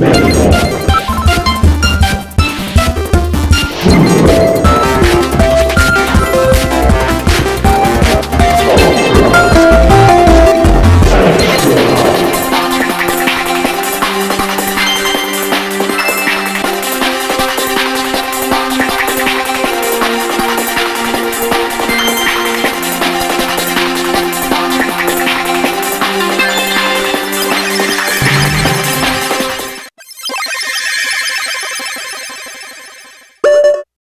Yeah.